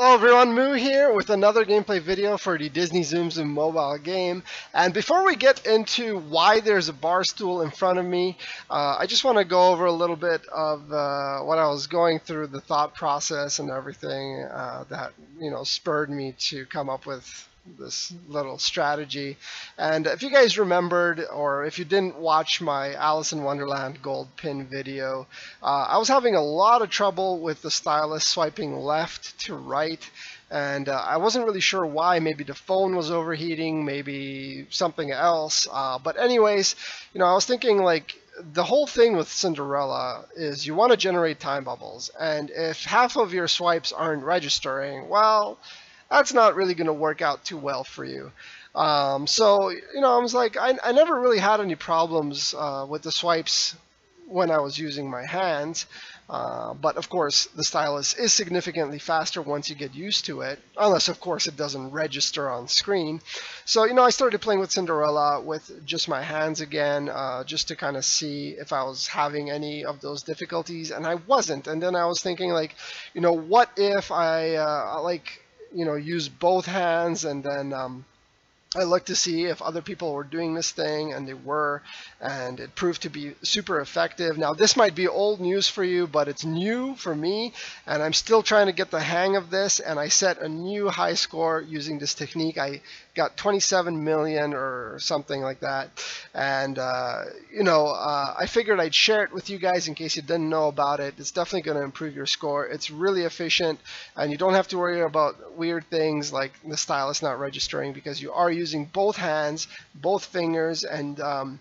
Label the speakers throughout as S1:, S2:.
S1: Hello everyone, Moo here with another gameplay video for the Disney Tsum Tsum mobile game. And before we get into why there's a bar stool in front of me, uh, I just want to go over a little bit of uh, what I was going through, the thought process and everything uh, that you know spurred me to come up with this little strategy. And if you guys remembered, or if you didn't watch my Alice in Wonderland gold pin video, uh, I was having a lot of trouble with the stylus swiping left to right. And uh, I wasn't really sure why. Maybe the phone was overheating, maybe something else. Uh, but anyways, you know, I was thinking like, the whole thing with Cinderella is you want to generate time bubbles, and if half of your swipes aren't registering, well, that's not really going to work out too well for you. Um, so, you know, I was like, I, I never really had any problems uh, with the swipes when I was using my hands. Uh, but of course, the stylus is significantly faster once you get used to it, unless of course it doesn't register on screen. So, you know, I started playing with Cinderella with just my hands again, uh, just to kind of see if I was having any of those difficulties, and I wasn't. And then I was thinking like, you know, what if I, uh, like, you know, use both hands and then um, I looked to see if other people were doing this thing, and they were, and it proved to be super effective. Now, this might be old news for you, but it's new for me, and I'm still trying to get the hang of this, and I set a new high score using this technique. I got 27 million or something like that, and, uh, you know, uh, I figured I'd share it with you guys in case you didn't know about it. It's definitely going to improve your score. It's really efficient, and you don't have to worry about weird things like the stylus not registering because you are using both hands, both fingers, and um,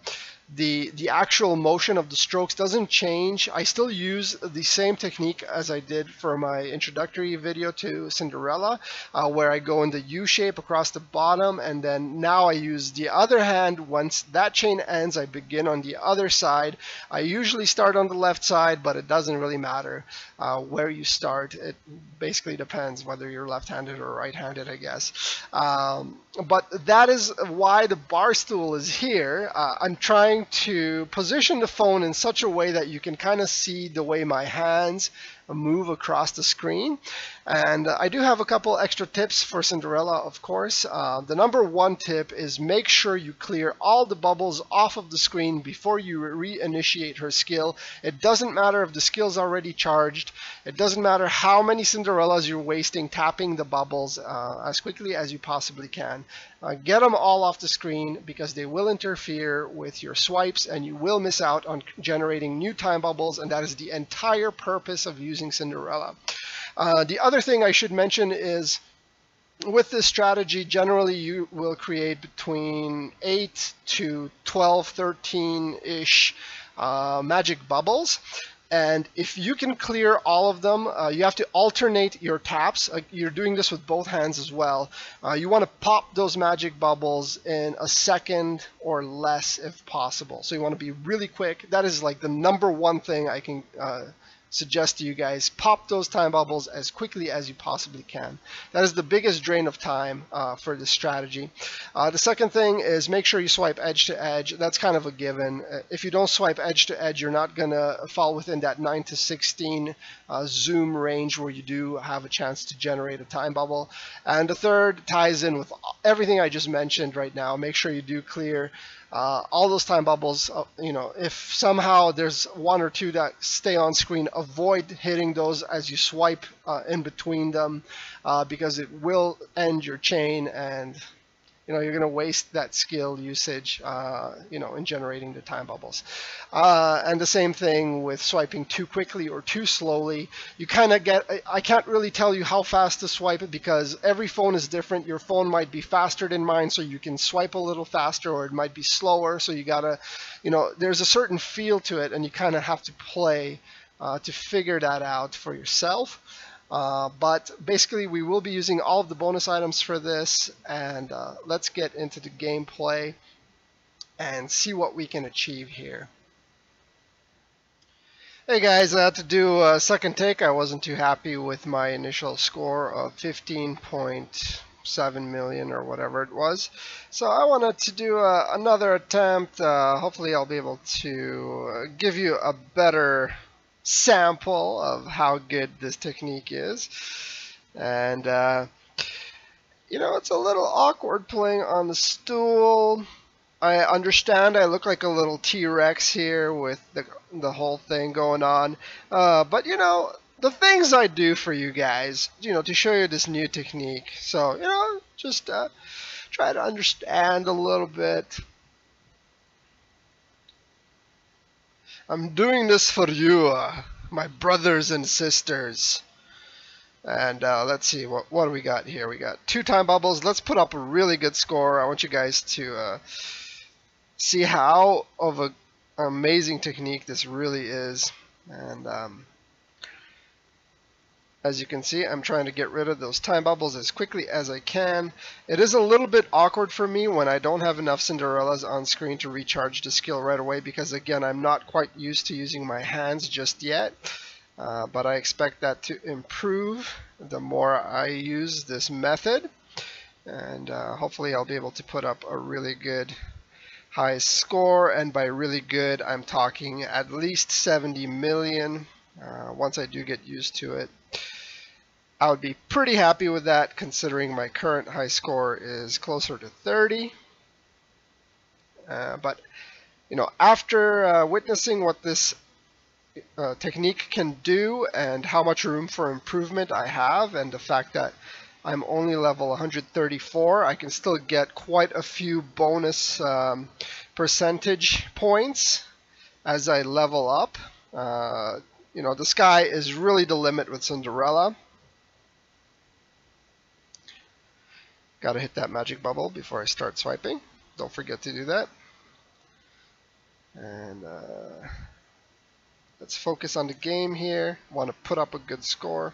S1: the the actual motion of the strokes doesn't change. I still use the same technique as I did for my introductory video to Cinderella, uh, where I go in the U shape across the bottom, and then now I use the other hand. Once that chain ends, I begin on the other side. I usually start on the left side, but it doesn't really matter uh, where you start. It basically depends whether you're left-handed or right-handed, I guess. Um, but that is why the bar stool is here. Uh, I'm trying to position the phone in such a way that you can kind of see the way my hands move across the screen. And I do have a couple extra tips for Cinderella, of course. Uh, the number one tip is make sure you clear all the bubbles off of the screen before you reinitiate her skill. It doesn't matter if the skill's already charged. It doesn't matter how many Cinderellas you're wasting tapping the bubbles uh, as quickly as you possibly can. Uh, get them all off the screen because they will interfere with your swipes and you will miss out on generating new time bubbles and that is the entire purpose of using Cinderella. Uh, the other thing I should mention is with this strategy, generally you will create between 8 to 12, 13-ish uh, magic bubbles. And if you can clear all of them, uh, you have to alternate your taps. Uh, you're doing this with both hands as well. Uh, you want to pop those magic bubbles in a second or less if possible. So you want to be really quick. That is like the number one thing I can uh, suggest to you guys pop those time bubbles as quickly as you possibly can. That is the biggest drain of time uh, for this strategy. Uh, the second thing is make sure you swipe edge to edge. That's kind of a given. Uh, if you don't swipe edge to edge, you're not going to fall within that 9 to 16 uh, tsum range where you do have a chance to generate a time bubble. And the third ties in with everything I just mentioned right now. Make sure you do clear uh, all those time bubbles, uh, you know, if somehow there's one or two that stay on screen, avoid hitting those as you swipe uh, in between them uh, because it will end your chain and you know, you're going to waste that skill usage, uh, you know, in generating the time bubbles. Uh, and the same thing with swiping too quickly or too slowly. You kind of get, I can't really tell you how fast to swipe it because every phone is different. Your phone might be faster than mine, so you can swipe a little faster, or it might be slower. So you got to, you know, there's a certain feel to it, and you kind of have to play uh, to figure that out for yourself. Uh, but basically we will be using all of the bonus items for this and uh, let's get into the gameplay and see what we can achieve here. Hey guys, I had to do a second take. I wasn't too happy with my initial score of 15.7 million or whatever it was. So I wanted to do uh, another attempt. Uh, hopefully I'll be able to give you a better sample of how good this technique is. And, uh, you know, it's a little awkward playing on the stool. I understand I look like a little T-Rex here with the, the whole thing going on. Uh, but, you know, the things I do for you guys, you know, to show you this new technique. So, you know, just uh, try to understand a little bit. I'm doing this for you, uh, my brothers and sisters. And uh, let's see, what, what do we got here? We got two time bubbles. Let's put up a really good score. I want you guys to uh, see how of a amazing technique this really is. And um, as you can see, I'm trying to get rid of those time bubbles as quickly as I can. It is a little bit awkward for me when I don't have enough Cinderellas on screen to recharge the skill right away because again, I'm not quite used to using my hands just yet. Uh, but I expect that to improve the more I use this method. And uh, hopefully I'll be able to put up a really good high score. And by really good, I'm talking at least 70 million uh, once I do get used to it. I would be pretty happy with that considering my current high score is closer to 30. Uh, but, you know, after uh, witnessing what this uh, technique can do and how much room for improvement I have and the fact that I'm only level 134, I can still get quite a few bonus um, percentage points as I level up. Uh, you know, the sky is really the limit with Cinderella. Gotta hit that magic bubble before I start swiping. Don't forget to do that. And uh, let's focus on the game here. Want to put up a good score.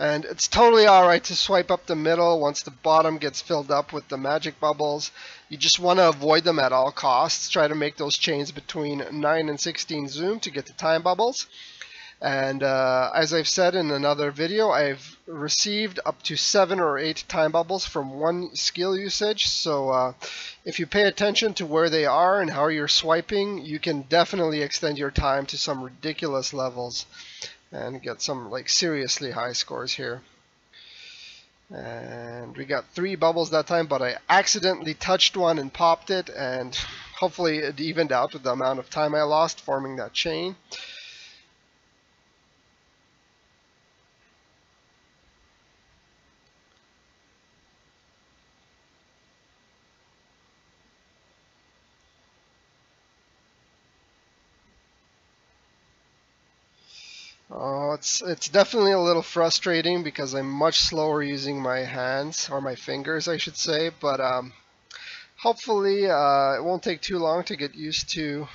S1: And it's totally alright to swipe up the middle once the bottom gets filled up with the magic bubbles. You just want to avoid them at all costs. Try to make those chains between 9 and 16 tsum to get the time bubbles. And uh, as I've said in another video, I've received up to 7 or 8 time bubbles from one skill usage. So uh, if you pay attention to where they are and how you're swiping, you can definitely extend your time to some ridiculous levels and get some like seriously high scores here. And we got three bubbles that time, but I accidentally touched one and popped it, and hopefully it evened out with the amount of time I lost forming that chain. Oh, it's it's definitely a little frustrating because I'm much slower using my hands or my fingers, I should say. But um, hopefully, uh, it won't take too long to get used to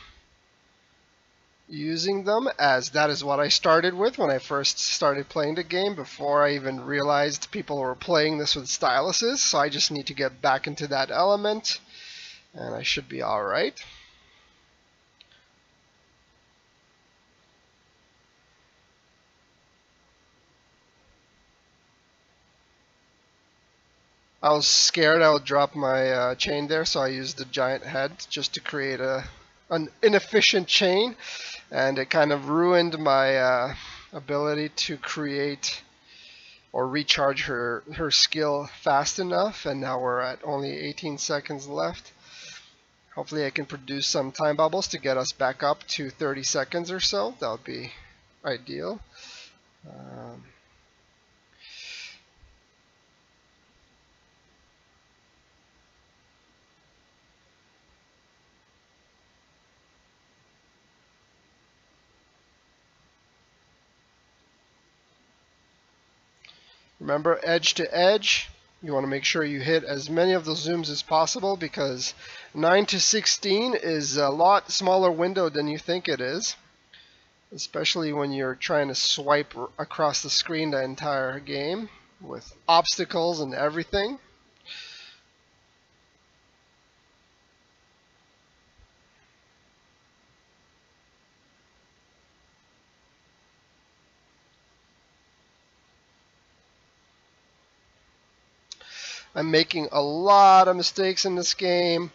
S1: using them, as that is what I started with when I first started playing the game. Before I even realized people were playing this with styluses, so I just need to get back into that element, and I should be all right. I was scared I would drop my uh, chain there, so I used the giant head just to create a an inefficient chain, and it kind of ruined my uh, ability to create or recharge her her skill fast enough. And now we're at only 18 seconds left. Hopefully, I can produce some time bubbles to get us back up to 30 seconds or so. That would be ideal. Um, Remember edge to edge, you want to make sure you hit as many of those tsums as possible because 9 to 16 is a lot smaller window than you think it is. Especially when you're trying to swipe across the screen the entire game with obstacles and everything. I'm making a lot of mistakes in this game.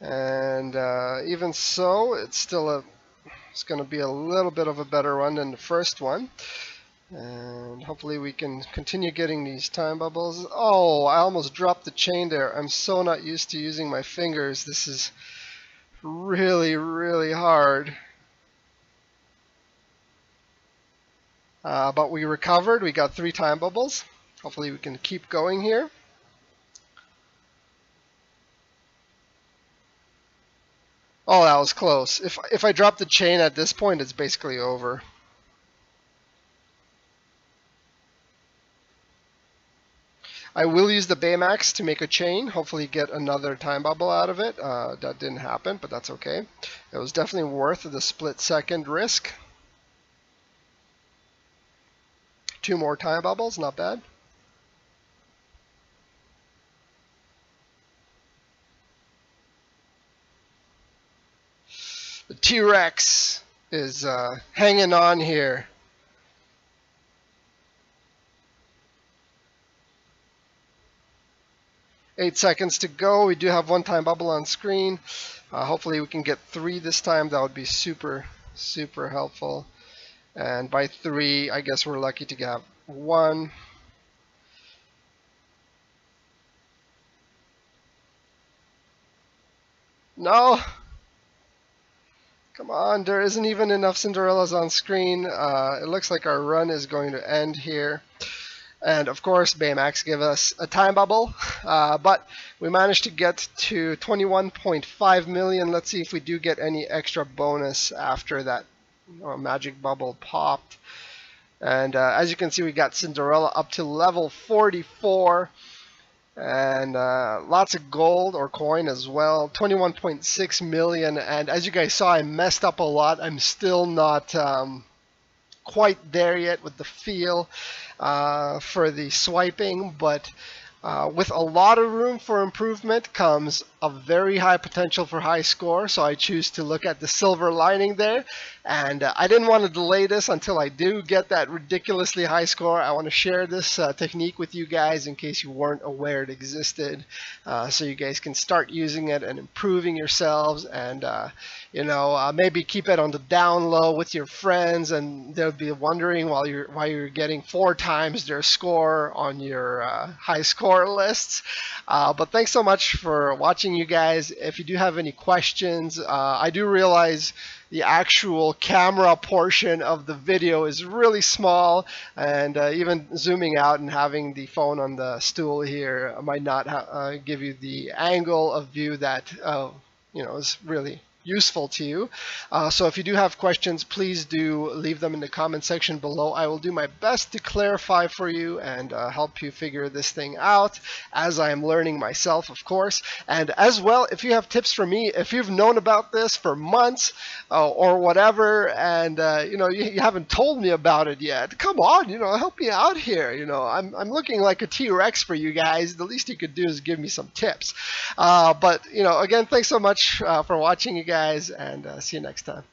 S1: And uh, even so, it's still a it's going to be a little bit of a better one than the first one. And hopefully we can continue getting these time bubbles. Oh, I almost dropped the chain there. I'm so not used to using my fingers. This is really, really hard. Uh, but we recovered. We got three time bubbles. Hopefully we can keep going here. Oh, that was close. If, if I drop the chain at this point, it's basically over. I will use the Baymax to make a chain, hopefully get another time bubble out of it. Uh, that didn't happen, but that's okay. It was definitely worth the split second risk. Two more time bubbles, not bad. T-Rex is uh, hanging on here. Eight seconds to go. We do have one time bubble on screen. Uh, hopefully we can get three this time. That would be super, super helpful. And by three, I guess we're lucky to get one. No. On, there isn't even enough Cinderellas on screen. Uh, it looks like our run is going to end here. And of course, Baymax give us a time bubble, uh, but we managed to get to 21.5 million. Let's see if we do get any extra bonus after that uh, magic bubble popped. And uh, as you can see, we got Cinderella up to level 44 and uh, lots of gold or coin as well. 21.6 million. And as you guys saw I messed up a lot. I'm still not um, quite there yet with the feel uh, for the swiping, but uh, with a lot of room for improvement comes a very high potential for high score, so I choose to look at the silver lining there. And uh, I didn't want to delay this until I do get that ridiculously high score. I want to share this uh, technique with you guys in case you weren't aware it existed, uh, so you guys can start using it and improving yourselves and uh, you know, uh, maybe keep it on the down low with your friends, and they'll be wondering while you're why you're getting four times their score on your uh, high score lists. But thanks so much for watching, you guys. If you do have any questions, uh, I do realize the actual camera portion of the video is really small and uh, even zooming out and having the phone on the stool here might not uh, give you the angle of view that uh, you know is really useful to you. Uh, so if you do have questions, please do leave them in the comment section below. I will do my best to clarify for you and uh, help you figure this thing out as I am learning myself, of course. And as well, if you have tips for me, if you've known about this for months uh, or whatever, and uh, you know you, you, haven't told me about it yet, come on, you know, help me out here. You know, I'm, I'm looking like a T-Rex for you guys. The least you could do is give me some tips. Uh, but you know, again, thanks so much uh, for watching, guys guys, and uh, see you next time.